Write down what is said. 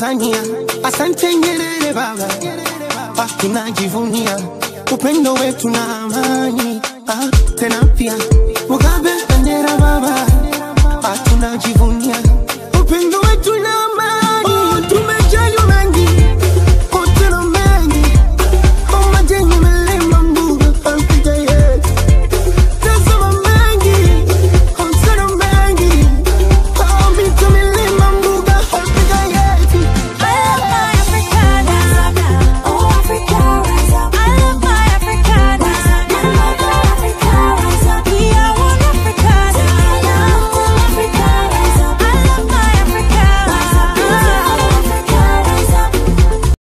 Tanzania. Asante Nyerere baba, ah, tunajivunia. Upendo wetu na amani. Ah, tena pia.